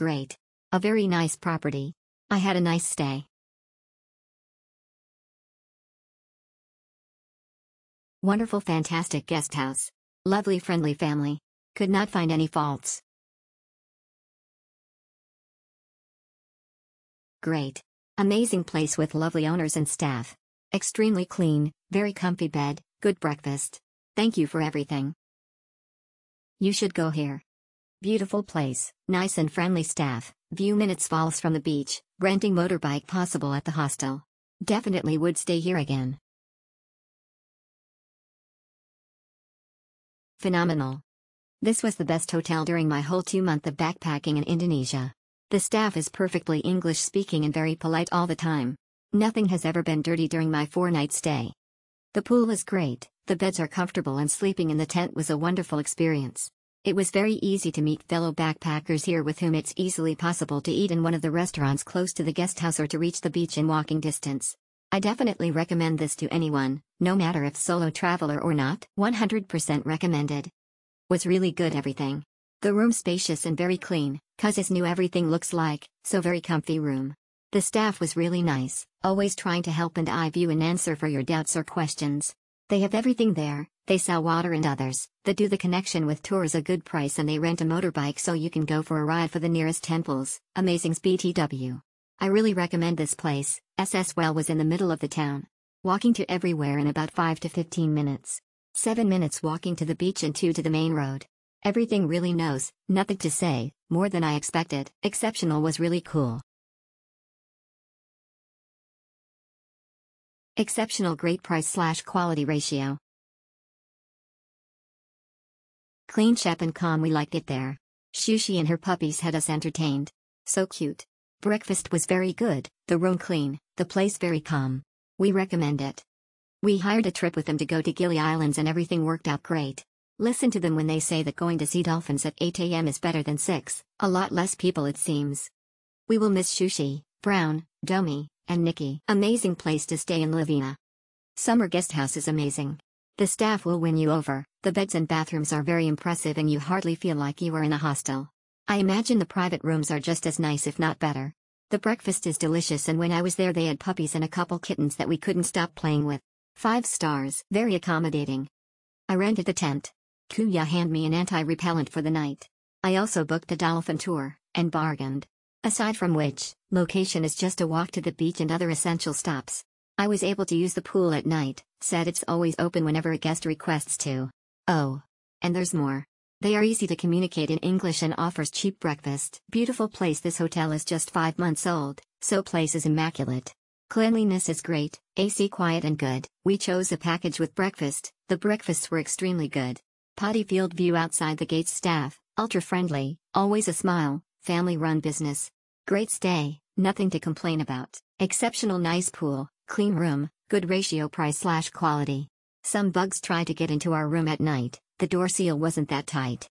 Great. A very nice property. I had a nice stay. Wonderful fantastic guest house. Lovely friendly family. Could not find any faults. Great. Amazing place with lovely owners and staff. Extremely clean, very comfy bed, good breakfast. Thank you for everything. You should go here. Beautiful place, nice and friendly staff, view minutes falls from the beach, renting motorbike possible at the hostel. Definitely would stay here again. Phenomenal. This was the best hotel during my whole two month of backpacking in Indonesia. The staff is perfectly English speaking and very polite all the time. Nothing has ever been dirty during my four night stay. The pool is great, the beds are comfortable and sleeping in the tent was a wonderful experience. It was very easy to meet fellow backpackers here with whom it's easily possible to eat in one of the restaurants close to the guest house or to reach the beach in walking distance. I definitely recommend this to anyone, no matter if solo traveler or not. 100% recommended. Was really good everything. The room spacious and very clean, cuz it's new everything looks like, so very comfy room. The staff was really nice, always trying to help and I view and answer for your doubts or questions. They have everything there, they sell water and others, they do the connection with tours a good price and they rent a motorbike so you can go for a ride for the nearest temples, Amazing's BTW. I really recommend this place, SS Well was in the middle of the town. Walking to everywhere in about 5 to 15 minutes. 7 minutes walking to the beach and 2 to the main road. Everything really knows, nothing to say, more than I expected. Exceptional was really cool. Exceptional great price slash quality ratio. Clean chap and calm we liked it there. Shushi and her puppies had us entertained. So cute. Breakfast was very good, the room clean, the place very calm. We recommend it. We hired a trip with them to go to Gili Islands and everything worked out great. Listen to them when they say that going to see dolphins at 8 am is better than 6, a lot less people it seems. We will miss Shushi, Brown, Domi, and Nikki. Amazing place to stay in Lovina. Summer guest house is amazing. The staff will win you over, the beds and bathrooms are very impressive and you hardly feel like you are in a hostel. I imagine the private rooms are just as nice if not better. The breakfast is delicious and when I was there they had puppies and a couple kittens that we couldn't stop playing with. 5 stars. Very accommodating. I rented the tent. Kuya hand me an anti-repellent for the night. I also booked a dolphin tour, and bargained. Aside from which, location is just a walk to the beach and other essential stops. I was able to use the pool at night, said it's always open whenever a guest requests to. Oh. And there's more. They are easy to communicate in English and offers cheap breakfast. Beautiful place this hotel is just 5 months old, so place is immaculate. Cleanliness is great, AC quiet and good. We chose a package with breakfast, the breakfasts were extremely good. Potty field view outside the gates staff, ultra friendly, always a smile, family run business. Great stay, nothing to complain about. Exceptional nice pool, clean room, good ratio price slash quality. Some bugs tried to get into our room at night, the door seal wasn't that tight.